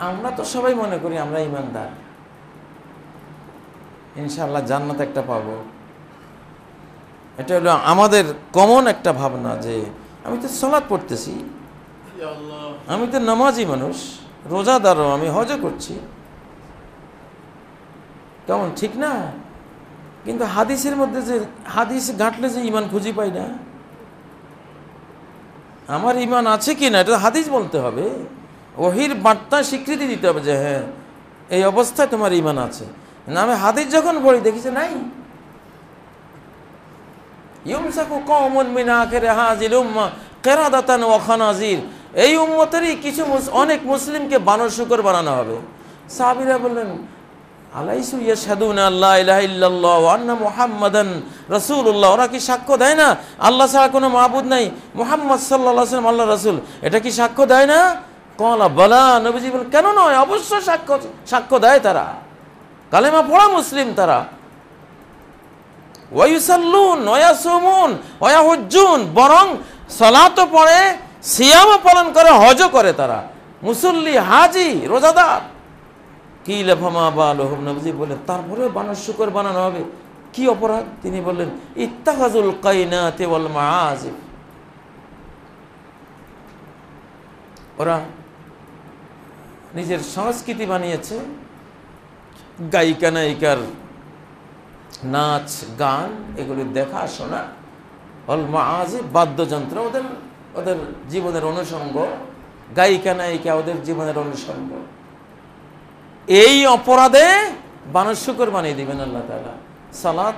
আমরা তো সবাই মনে করি আমরা ইমানদার। ইনশাল্লাহ জান্নাত একটা পাব। এটা হলো আমাদের কমন একটা ভাবনা যে আমি তো সলাৎ পড়তেছি। আমি তো নামাজি মানুষ, রোজাদারও আমি, হজও করছি। কেমন, ঠিক না? কিন্তু হাদিসের মধ্যে যে, হাদিস ঘাটলে যে ইমান খুঁজি পাই না। আমার ইমান আছে কি না, এটা হাদিস বলতে হবে। ওহির বার্তা স্বীকৃতি দিতে হবে যে হ্যাঁ এই অবস্থায় তোমার ইমান আছে। না, আমি হাদিস যখন পড়ি, দেখি যে নাই। এই উম্মতেরই কিছু অনেক মুসলিমকে বানর শুকর বানানো হবে। সাবিরা বললেন আলাইসু ইয়াশহাদুনা আল্লা ইলাহা ইল্লাল্লাহ ওয়া আন্না মুহাম্মাদান রাসূলুল্লাহ। ওরা কি সাক্ষ্য দেয় না? আল্লাহ ছাড়া কোনো মাবুদ নাই। মুহাম্মদ সাল্লাল্লাহু আলাইহি ওয়াসাল্লাম আল্লাহ রাসূল। এটা কি সাক্ষ্য দেয় না? কলা বলা, নবীজি বলেন, কেন নয়? অবশ্য সাক্ষ্য সাক্ষ্য দেয় তারা। কালেমা পড়া মুসলিম তারা। ওয়াইসাল্লুন ওয়াসুমুন ওয়াহুজ্জুন বরং সালাতও পড়ে, সিয়ামও পালন করে, হজও করে তারা। মুসল্লি, হাজি, রোজাদার। কি লেফামা বা লোহম নবজি বলেন তারপরে বানর শুকর বানানো হবে। কি অপরাধ? তিনি বললেন ইত্তাহাজুল কাইনাতে ওয়াল মাআজিব। ওরা নিজের সংস্কৃতি বানিয়েছে, গায়িকা নায়িকার নাচ, গান, এগুলি দেখা, শোনা অল মাঝে বাদ্যযন্ত্র, ওদের ওদের জীবনের অনুষঙ্গ, গায়িকা নায়িকা, ওদের জীবনের অনুষঙ্গ। এই অপরাধে বানর শুকর বানিয়ে দিবেন আল্লাহ তালা সালাদ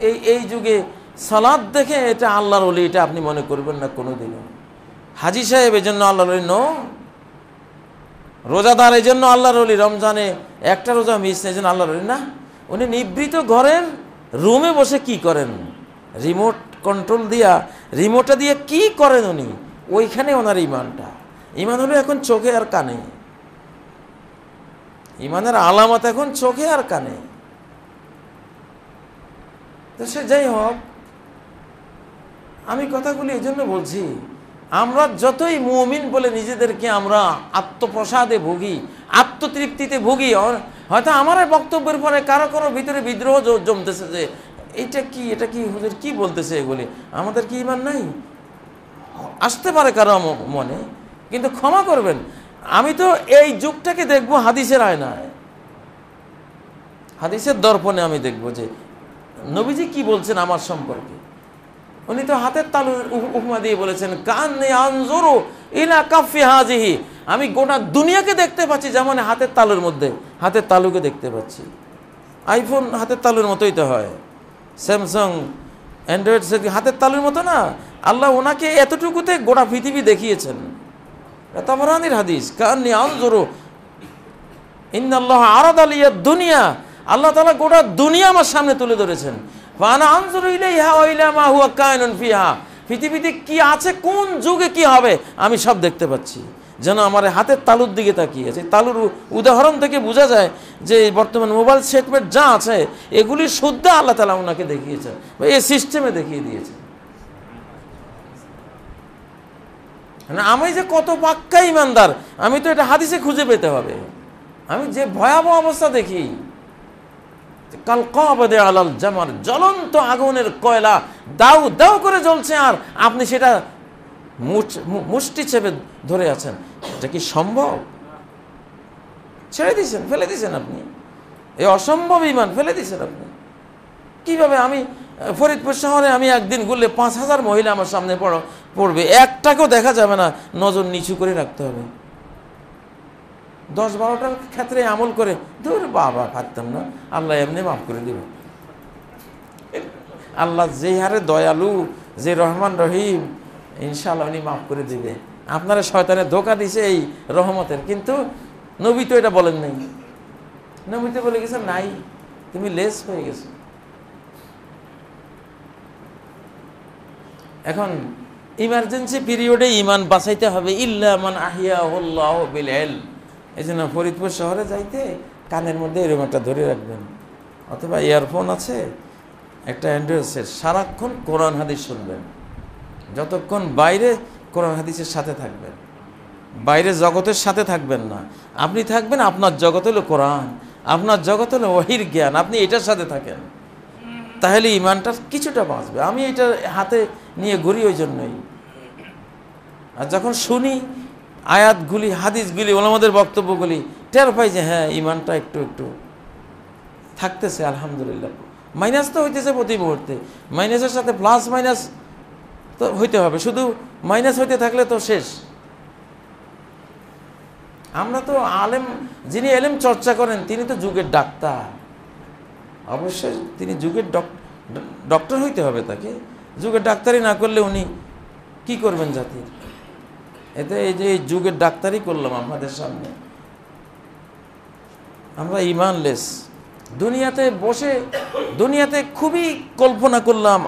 এই এই যুগে সালাদ দেখে এটা আল্লাহর অলি এটা আপনি মনে করবেন না কোনো দিনও হাজি সাহেব এই জন্য আল্লাহর অলি নো। রোজাদার এই জন্য আল্লাহর অলি রমজানে একটা রোজা মিস এই জন্য আল্লাহর অলি না। উনি নিবৃত ঘরের রুমে বসে কি করেন? রিমোট কন্ট্রোল দিয়া, রিমোটটা দিয়ে কি করেন উনি? ওইখানে ওনার ইমানটা। ইমান হলো এখন চোখে আর কানে। ইমানের আলামত এখন চোখে আর কানে। তো সে যাই হোক, আমি কথাগুলি এই জন্য বলছি, আমরা যতই মুমিন বলে নিজেদেরকে আমরা আত্মপ্রসাদে ভুগি, আত্মতৃপ্তিতে ভুগি হয়তো আমার বক্তব্যের পরে কারও কারও ভিতরে বিদ্রোহ জমতেছে যে এটা কি এটা কি, হুজুর কি বলতেছে এগুলি? আমাদের কি ইমান নাই? আসতে পারে কারও মনে, কিন্তু ক্ষমা করবেন। আমি তো এই যুগটাকে দেখব হাদিসের আয়নায়। হাদিসের দর্পণে আমি দেখব যে নবীজি কি বলছেন আমার সম্পর্কে। উনি তো হাতের তালুর উপমা দিয়ে বলেছেন কান আনজুরু ইলা কাফি হাজিহি। আমি গোটা দুনিয়াকে দেখতে পাচ্ছি যেমন হাতের তালুর মধ্যে, হাতের তালুকে দেখতে পাচ্ছি। আইফোন হাতের তালুর মতোই তো হয়। স্যামসাং, অ্যান্ড্রয়েড হাতের তালুর মতো না? আল্লাহ ওনাকে এতটুকুতে গোটা পৃথিবী দেখিয়েছেন। তাবরানির হাদিস কান্নি আনজুরু, ইন্নাল্লাহ আরাদ আলিয়া দুনিয়া। আল্লাহ তাআলা গোটা দুনিয়া আমার সামনে তুলে ধরেছেন। ফানা আনজুরু ইলাইহা ওয়া ইলা মা হুয়া কায়নুন ফিহা। পৃথিবীতে কি আছে, কোন যুগে কি হবে, আমি সব দেখতে পাচ্ছি। যেন আমার হাতের তালুর দিকে তাকিয়ে আছে। তালুর উদাহরণ থেকে বোঝা যায় যে বর্তমান মোবাইল সেটমেন্ট যা আছে, এগুলি শুদ্ধ আল্লাহ তালা ওনাকে দেখিয়েছে এই সিস্টেমে দেখিয়ে দিয়েছেন মানে আমি যে কত পাক্কা ইমানদার, আমি তো এটা হাদিসে খুঁজে পেতে হবে। আমি যে ভয়াবহ অবস্থা দেখি কাল কবাদে আলাল জামার জ্বলন্ত আগুনের কয়লা, দাউ দাউ করে জ্বলছে আর আপনি সেটা মুষ্টি চেপে ধরে আছেন। এটা কি সম্ভব? ছেড়ে দিয়েছেন, ফেলে দিয়েছেন আপনি। এই অসম্ভব ইমান, ফেলে দিয়েছেন আপনি। কীভাবে আমি, ফরিদপুর শহরে আমি একদিন ঘুরলে পাঁচ হাজার মহিলা আমার সামনে পড় পড়বে, একটাকেও দেখা যাবে না, নজর নিচু করে রাখতে হবে। দশ বারোটার ক্ষেত্রে আমল করে, ধর বাবা পারতাম না, আল্লাহ এমনি মাফ করে দেবে। আল্লাহ যে হারে দয়ালু, যে রহমান রহিম, ইনশাআল্লাহ উনি মাফ করে দিবে। আপনারা শয়তানের ধোকা দিছে এই রহমতের, কিন্তু নবী তো এটা বলেন নাই। নবী তো বলে গেছে, নাই, তুমি লেস হয়ে গেছো। এখন ইমার্জেন্সি পিরিয়ডে ইমান বাঁচাইতে হবে। ইল্লা মান আহিয়া উল্লাহ বিল এই জন্য ফরিদপুর শহরে যাইতে কানের মধ্যে এরকম একটা ধরে রাখবেন। অথবা ইয়ারফোন আছে, একটা অ্যান্ড্রয়েড সেট সারাক্ষণ কোরআন হাদিস শুনবেন। যতক্ষণ বাইরে কোরআন হাদিসের সাথে থাকবেন। বাইরে জগতের সাথে থাকবেন না। আপনি থাকবেন, আপনার জগৎ হলো কোরআন, আপনার জগৎ হলো ওহির জ্ঞান, আপনি এটার সাথে থাকেন। তাহলে ইমানটা কিছুটা বাঁচবে। আমি এটা হাতে নিয়ে ঘুরি ওই জন্যই। আর যখন শুনি আয়াতগুলি, হাদিসগুলি, ওলামাদের বক্তব্যগুলি, টের পাই যে হ্যাঁ ইমানটা একটু একটু থাকতেছে, আলহামদুলিল্লাহ। মাইনাস তো হইতেছে প্রতি মুহূর্তে। মাইনাসের সাথে প্লাস মাইনাস তো হইতে হবে। শুধু মাইনাস হইতে থাকলে তো শেষ। আমরা তো আলেম, যিনি এলেম চর্চা করেন, তিনি তো যুগের ডাক্তার। অবশ্যই তিনি যুগের ডক্টর হইতে হবে তাকে। যুগের ডাক্তারি না করলে উনি কি করবেন জাতির? এতে এই যে এই যুগের ডাক্তারই করলাম আপনাদের সামনে। আমরা ইমানলেস। দুনিয়াতে বসে, দুনিয়াতে খুবই কল্পনা করলাম।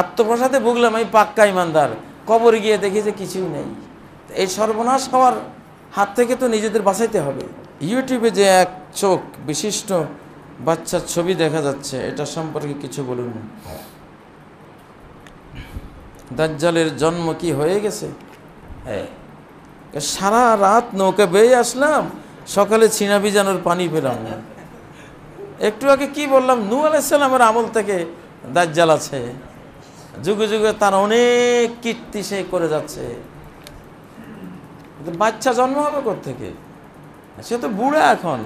আত্মপ্রসাদে ভুগলাম আমি পাক্কা ইমানদার। কবরে গিয়ে দেখি যে কিছুই নেই। এই সর্বনাশ হওয়ার হাত থেকে তো নিজেদের বাঁচাইতে হবে। ইউটিউবে যে এক চোখ বিশিষ্ট বাচ্চার ছবি দেখা যাচ্ছে এটা সম্পর্কে কিছু বলুন। দাজ্জালের জন্ম কি হয়ে গেছে? হ্যাঁ। সারা রাত নৌকা বেয়ে আসলাম সকালে ছিনা ভিজানোর পানি পেলাম। না একটু আগে কি বললাম? নু আলাইসাল্লামের আমল থেকে দাজ্জাল আছে। যুগে যুগে তার অনেক কীর্তি সে করে যাচ্ছে। বাচ্চা জন্ম হবে থেকে সে তো বুড়া এখন।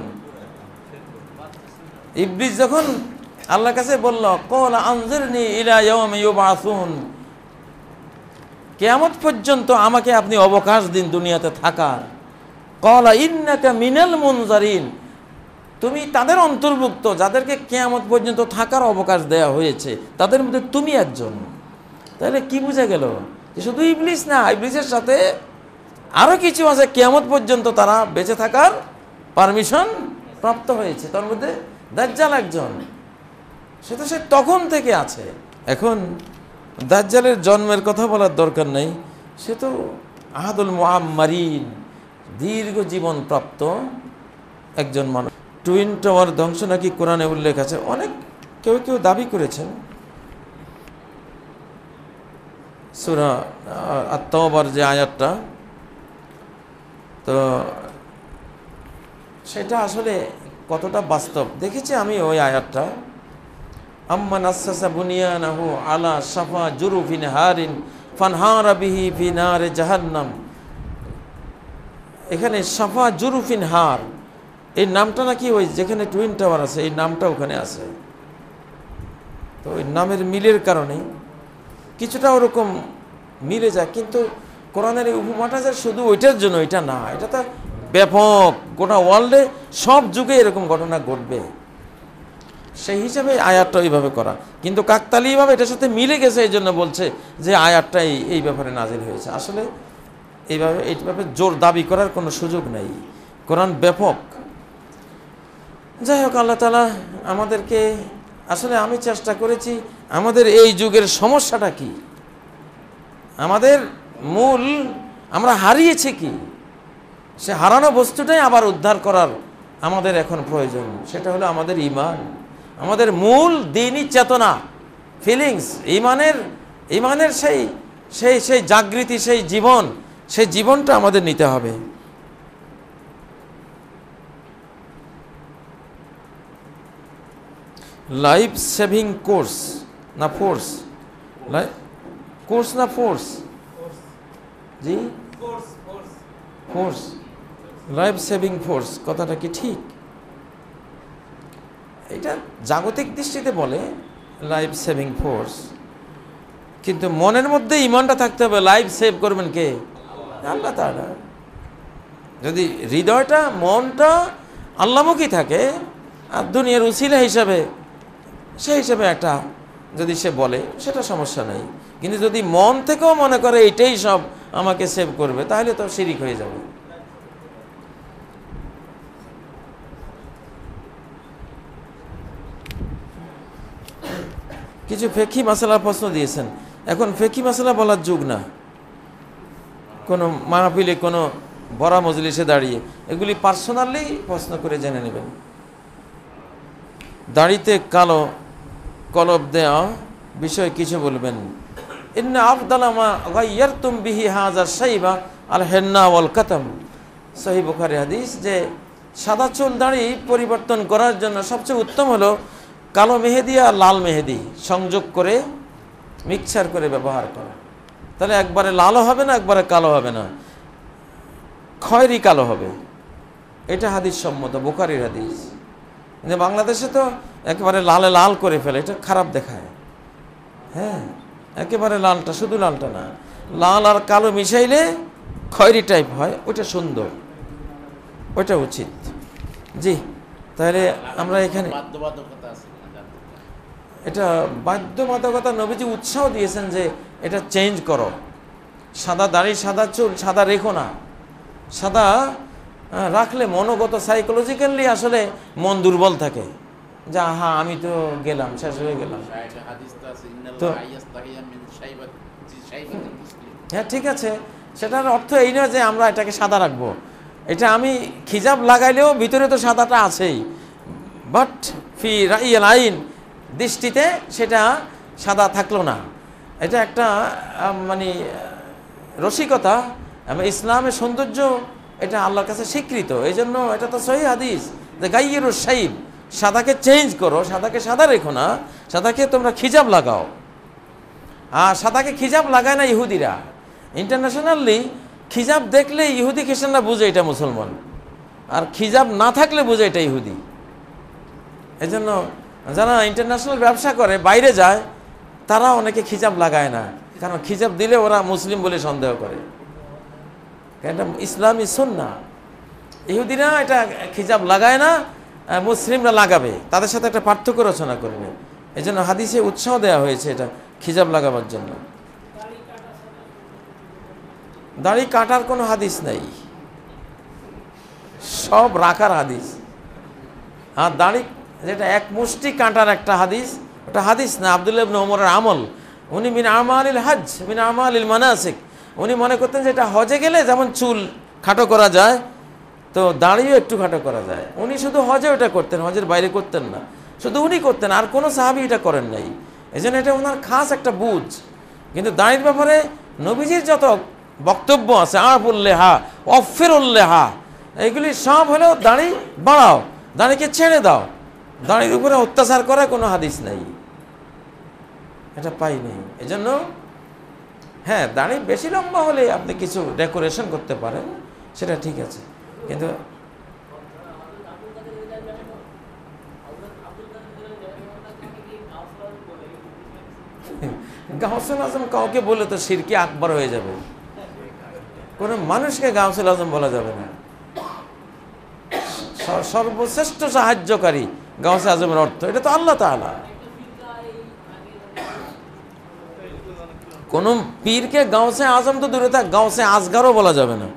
ইবলিস যখন আল্লাহর কাছে বলল, কল আনজিরনি ইলা ইয়াউমি ইউবাসুন কেয়ামত পর্যন্ত আমাকে আপনি অবকাশ দিন দুনিয়াতে থাকার। কলা ইন্নাকা মিনাল মুনজারিন তুমি তাদের অন্তর্ভুক্ত, যাদেরকে কেয়ামত পর্যন্ত থাকার অবকাশ দেয়া হয়েছে, তাদের মধ্যে তুমি একজন। তাহলে কি বুঝে গেল? যে শুধু ইবলিস না, ইবলিসের সাথে আরও কিছু আছে, কেয়ামত পর্যন্ত তারা বেঁচে থাকার পারমিশন প্রাপ্ত হয়েছে। তার মধ্যে দাজ্জাল একজন। সে তো সে তখন থেকে আছে। এখন দাজ্জালের জন্মের কথা বলার দরকার নেই। সে তো আহাদুল মোহাম্মারিন দীর্ঘ জীবন প্রাপ্ত একজন মানুষ। টুইন টাওয়ার ধ্বংস নাকি কোরআনে উল্লেখ আছে? অনেক কেউ কেউ দাবি করেছেন। সুরা আত্মবার যে আয়াতটা, তো সেটা আসলে কতটা বাস্তব? দেখেছি আমি ওই আয়াতটা। আম্মান আসাসা বুনিয়ানাহু আলা সাফা জুরুফিন হারিন ফানহারা বিহি ফি নারে জাহান্নাম। এখানে সাফা জুরুফিন হার, এই নামটা নাকি ওই যেখানে টুইন টাওয়ার আছে, এই নামটা ওখানে আছে। তো ওই নামের মিলের কারণে কিছুটা ওরকম মিলে যায়, কিন্তু কোরআনের এই উপমাটা যে শুধু ওইটার জন্য এটা না, এটা তো ব্যাপক গোটা ওয়ার্ল্ডে সব যুগে এরকম ঘটনা ঘটবে। সেই হিসাবে আয়াতটা এইভাবে করা। কিন্তু কাকতালি কাকতালিভাবে এটার সাথে মিলে গেছে এই জন্য বলছে যে আয়াতটা এই এই ব্যাপারে নাজিল হয়েছে। আসলে এইভাবে এইভাবে জোর দাবি করার কোনো সুযোগ নেই। কোরআন ব্যাপক। যাই হোক, আল্লাহ তালা আমাদেরকে, আসলে আমি চেষ্টা করেছি, আমাদের এই যুগের সমস্যাটা কি? আমাদের মূল আমরা হারিয়েছি কি? সে হারানো বস্তুটাই আবার উদ্ধার করার আমাদের এখন প্রয়োজন। সেটা হলো আমাদের ইমান। আমাদের মূল দিনই চেতনা ফিলিংস ইমানের ইমানের সেই সেই সেই জাগৃতি সেই জীবন সেই জীবনটা আমাদের নিতে হবে। লাইফ সেভিং কোর্স না ফোর্স কোর্স না ফোর্স জি? ফোর্স লাইফ সেভিং ফোর্স কথাটা কি ঠিক? এটা জাগতিক দৃষ্টিতে বলে লাইফ সেভিং ফোর্স কিন্তু মনের মধ্যে ইমানটা থাকতে হবে লাইফ সেভ করবেন কে? আল্লাহ তারা যদি হৃদয়টা, মনটা আল্লামুখী থাকে, আর দুনিয়ার উচিলা হিসাবে, সেই হিসাবে একটা যদি সে বলে, সেটা সমস্যা নেই। কিন্তু যদি মন থেকেও মনে করে এটাই সব আমাকে সেভ করবে, তাহলে তো শিরিক হয়ে যাবে। কিছু ফেকি মশলা প্রশ্ন দিয়েছেন। এখন ফেকি মশলা বলার যুগ না। কোনো মাহফিলে, কোনো বড়া মজলিসে দাঁড়িয়ে এগুলি পার্সোনালি প্রশ্ন করে জেনে নেবেন। দাড়িতে কালো কলব দেওয়া বিষয়ে কিছু বলবেন। ইন্না আফদালামা গাইয়ারতুম বিহি হাজার সাইবা আল হেন্না ওয়াল কাতাম। সহি বুখারি হাদিস যে সাদা চুল দাড়ি পরিবর্তন করার জন্য সবচেয়ে উত্তম হলো কালো মেহেদি আর লাল মেহেদি সংযোগ করে মিক্সার করে ব্যবহার করা। তাহলে একবারে লালও হবে না, একবারে কালো হবে না। খয়েরি কালো হবে। এটা হাদিস সম্মত বোকারির হাদিস। কিন্তু বাংলাদেশে তো একেবারে লালে লাল করে ফেলে, এটা খারাপ দেখায়। হ্যাঁ একেবারে লালটা শুধু লালটা না। লাল আর কালো মিশাইলে খয়েরি টাইপ হয়, ওইটা সুন্দর। ওইটা উচিত। জি, তাহলে আমরা এখানে বাধ্যবাধকতা আছে। এটা বাধ্যবাধকতা নবীজি উৎসাহ দিয়েছেন যে এটা চেঞ্জ করো। সাদা দাড়ি, সাদা চুল, সাদা রেখো না। সাদা রাখলে মনোগত সাইকোলজিক্যালি আসলে মন দুর্বল থাকে। যা হ্যাঁ আমি তো গেলাম, শেষ হয়ে গেলাম। তো। হ্যাঁ ঠিক আছে। সেটার অর্থ এই নয় যে আমরা এটাকে সাদা রাখব। এটা আমি খিজাব লাগাইলেও ভিতরে তো সাদাটা আছেই। বাট ফি রাইয়াল আইন দৃষ্টিতে সেটা সাদা থাকল না। এটা একটা মানে রসিকতা ইসলামের সৌন্দর্য এটা আল্লাহর কাছে স্বীকৃত। এই জন্য এটা তো সহি হাদিস যে গাইয়ের সাইব সাদাকে চেঞ্জ করো, সাদাকে সাদা রেখো না, সাদাকে তোমরা খিজাব লাগাও। আর সাদাকে খিজাব লাগায় না ইহুদিরা। ইন্টারন্যাশনালি খিজাব দেখলে ইহুদি খ্রিস্টানরা বুঝে এটা মুসলমান। আর খিজাব না থাকলে বুঝে এটা ইহুদি। এই জন্য যারা ইন্টারন্যাশনাল ব্যবসা করে, বাইরে যায়, তারা অনেকে খিজাব লাগায় না। কারণ খিজাব দিলে ওরা মুসলিম বলে সন্দেহ করে। এটা ইসলামী সুন্না। ইহুদিরা এটা খিজাব লাগায় না মুসলিমরা লাগাবে। তাদের সাথে একটা পার্থক্য রচনা করবে এই জন্য হাদিসে উৎসাহ দেওয়া হয়েছে এটা খিজাব লাগাবার জন্য। দাড়ি কাটার কোনো হাদিস নেই। সব রাখার হাদিস। আর দাড়ি যেটা এক মুষ্টি কাঁটার একটা হাদিস, ওটা হাদিস না, আবদুল্লাহ ইবনে ওমরের আমল। উনি মিন আমালিল হজ মিন আমালিল মানাসিক। উনি মনে করতেন যে এটা হজে গেলে যেমন চুল খাটো করা যায়, তো দাড়িও একটু খাটো করা যায়। উনি শুধু হজে ওটা করতেন, হজের বাইরে করতেন না। শুধু উনি করতেন, আর কোনো সাহাবি এটা করেন নাই। এই জন্য এটা ওনার খাস একটা বুঝ। কিন্তু দাঁড়ির ব্যাপারে নবীজির যত বক্তব্য আছে আফুল্লেহা অফেরুল্লেহা এইগুলি সব হলেও দাঁড়ি বাড়াও, দাঁড়িকে ছেড়ে দাও। দাড়ির উপরে অত্যাচার করা কোনো হাদিস নাই। এটা পাই নেই। এই জন্য হ্যাঁ দাঁড়ি বেশি লম্বা হলে আপনি কিছু ডেকোরেশন করতে পারেন, সেটা ঠিক আছে। কিন্তু গাউসুল আজম কাউকে বলে তো সিরকি আকবর হয়ে যাবে। কোনো মানুষকে গাউসুল আজম বলা যাবে না। সর্বশ্রেষ্ঠ সাহায্যকারী গাউসে আজমের অর্থ, এটা তো আল্লাহ তাআলা। কোন পীরকে গাউসে আজম তো দূরে থাক, গাউসে আজগারও বলা যাবে না।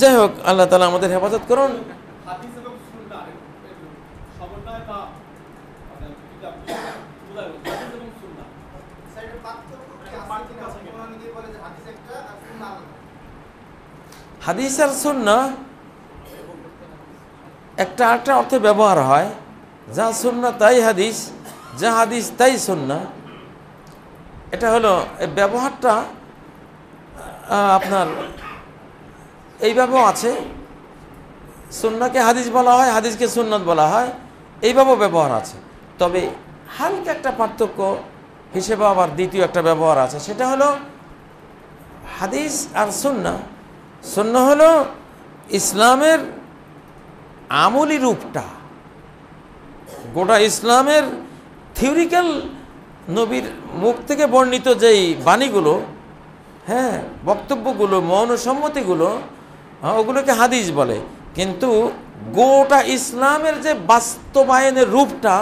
যাই হোক, আল্লাহ তালা আমাদের হেফাজত করুন। হাদিস আর সুন্না একটা একটা অর্থে ব্যবহার হয়। যা সুন্না তাই হাদিস, যা হাদিস তাই সুন্না এটা হলো, এই ব্যবহারটা আপনার, এইভাবেও আছে। সুন্নাকে হাদিস বলা হয়, হাদিসকে সুন্নত বলা হয়, এইভাবেও ব্যবহার আছে। তবে হালকা একটা পার্থক্য হিসেবে আবার দ্বিতীয় একটা ব্যবহার আছে, সেটা হলো হাদিস আর সুন্না সুন্না হলো ইসলামের আমলি রূপটা। গোটা ইসলামের থিওরিক্যাল নবীর মুখ থেকে বর্ণিত যেই বাণীগুলো হ্যাঁ বক্তব্যগুলো মৌন সম্মতিগুলো হ্যাঁ, ওগুলোকে হাদিস বলে। কিন্তু গোটা ইসলামের যে বাস্তবায়নের রূপটা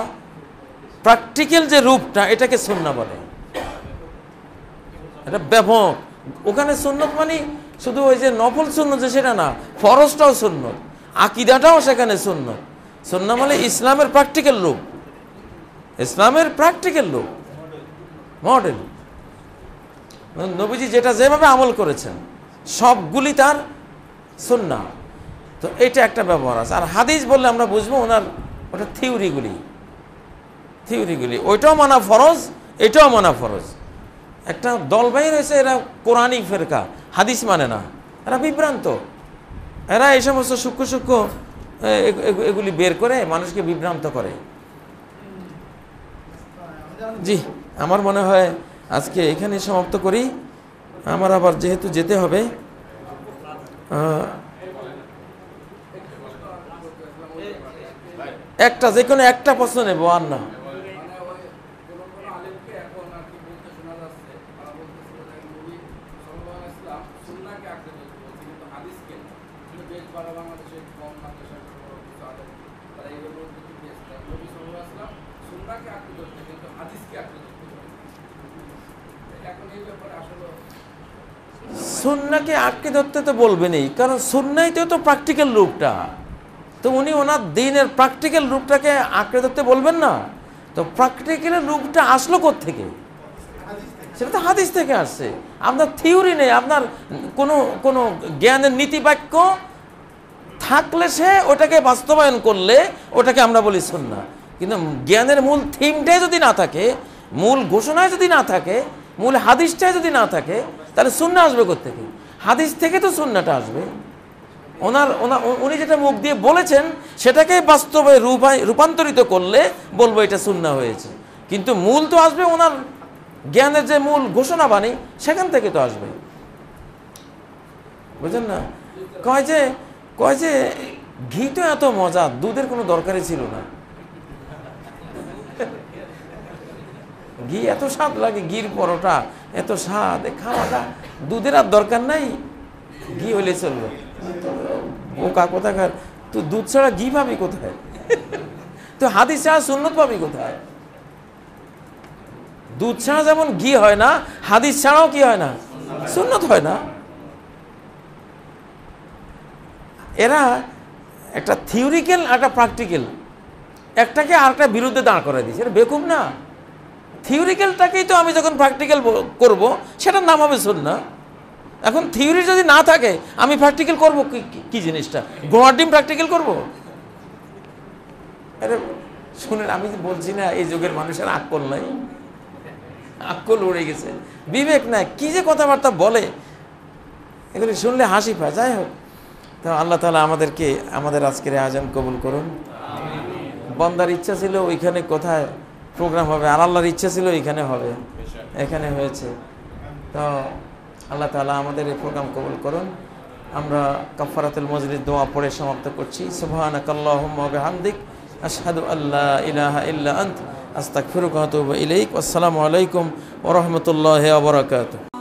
প্র্যাকটিক্যাল যে রূপটা এটাকে সুন্না বলে। এটা ব্যবহার ওখানে সুন্নত মানে শুধু ওই যে নফল শূন্য যে সেটা না ফরজটাও শূন্য আকিদাটাও সেখানে সুন্নত সুন্না মানে ইসলামের প্র্যাকটিক্যাল রূপ ইসলামের প্র্যাকটিক্যাল রূপ মডেল নবীজি যেটা যেভাবে আমল করেছেন, সবগুলি তার সুন্না তো এটা একটা ব্যবহার আছে। আর হাদিস বললে আমরা বুঝব ওনার ওটা থিওরিগুলি। থিওরিগুলি। ওইটাও মানা ফরজ, এটাও মানা ফরজ। একটা দল বাইর হয়েছে, এরা কোরআনিক ফেরকা, হাদিস মানে না। এরা বিভ্রান্ত। এরা এই সমস্ত সূক্ষ্ম সূক্ষ্ম এগুলি বের করে মানুষকে বিভ্রান্ত করে। জি, আমার মনে হয় আজকে এখানে সমাপ্ত করি। আমার আবার যেহেতু যেতে হবে একটা, যে কোনো একটা প্রশ্ন নেব, আর না মানে ওই কোনো কোনো আলেমকে এখন আর কি বলতে শোনা যাচ্ছে তারা বলতেছিল যে নবী সাল্লাল্লাহু আলাইহি ওয়াসাল্লাম সুন্নাহকে আঁকড়ে ধরতে বলছে কিন্তু হাদিসকে না কিন্তু বেশ বড় বাংলাদেশে কম মাদ্রাসার বড় কিছু আলেম তারা এইগুলো কিন্তু বেশ দেয় নবী সাল্লাল্লাহু আলাইহি ওয়াসাল্লাম সুন্নাহকে আঁকড়ে ধরতে কিন্তু হাদিসকে আঁকড়ে ধরতে বলছে এখন এই ব্যাপারে আসলে সুন্নাকে আটকে ধরতে তো বলবেনই, কারণ সুন্নাইতে তো প্র্যাকটিক্যাল রূপটা। তো উনি ওনার দিনের প্র্যাকটিক্যাল রূপটাকে আঁকড়ে ধরতে বলবেন না। তো প্র্যাকটিক্যাল রূপটা আসলো থেকে সেটা তো হাদিস থেকে আসছে। আপনার থিওরি নেই, আপনার কোনো কোনো জ্ঞানের নীতিবাক্য থাকলে সে ওটাকে বাস্তবায়ন করলে ওটাকে আমরা বলি সুন্না কিন্তু জ্ঞানের মূল থিমটাই যদি না থাকে, মূল ঘোষণায় যদি না থাকে, মূল হাদিসটাই যদি না থাকে তাহলে সুন্না আসবে থেকে হাদিস থেকে তো সুন্নাটা আসবে। ওনার ওনার উনি যেটা মুখ দিয়ে বলেছেন, সেটাকে বাস্তবে রূপান্তরিত করলে বলব এটা সুন্না হয়েছে। কিন্তু মূল তো আসবে ওনার জ্ঞানের যে মূল ঘোষণা বাণী সেখান থেকে তো আসবে। বুঝলেন না? কয় যে কয় যে, ঘি তো এত মজা, দুধের কোনো দরকারই ছিল না। ঘি, এত স্বাদ লাগে ঘির পরোটা, এত স্বাদ। খাওয়াটা দুধের আর দরকার নাই। ঘি হইলে চলবে। বোকা কোথাকার? তুই দুধ ছাড়া ঘি পাবি কোথায়? তো হাদিস ছাড়া সুন্নত পাবি কোথায়? দুধ ছাড়া যেমন ঘি হয় না, হাদিস ছাড়াও কি হয় না? সুন্নত হয় না। এরা একটা থিওরিক্যাল একটা প্র্যাকটিক্যাল একটাকে আরেকটা বিরুদ্ধে দাঁড় করে দিয়েছে। এটা বেকুব না? থিওরিক্যালটাকেই তো আমি যখন প্র্যাকটিক্যাল করব, সেটার নাম হবে সুন্না এখন থিওরি যদি না থাকে, আমি প্র্যাকটিক্যাল করব কি জিনিসটা? গোয়ার ডিম প্র্যাকটিক্যাল করব? আরে, শুনেন, আমি বলছি না, এই যুগের মানুষের আক্কল নাই। আকল উড়ে গেছে। বিবেক না কি যে কথাবার্তা বলে। এগুলি শুনলে হাসি পায়, যাই হোক। তো আল্লাহ তালা আমাদেরকে, আমাদের আজকের আয়োজন কবুল করুন। বন্দার ইচ্ছা ছিল ওইখানে কোথায়? প্রোগ্রাম হবে আর আল্লাহর ইচ্ছা ছিল এখানে হবে এখানে হয়েছে। তো আল্লাহ তালা আমাদের এই প্রোগ্রাম কবুল করুন। আমরা কাফারাতুল মজলির দোয়া পড়ে সমাপ্ত করছি। সুবাহিক আসাদু আল্লাহ ইলাহ ইল্লা আন্ত আতুবু ইলাইক। আসসালামু আলাইকুম ওরহমতুল্লাহ বারাকাতুহু।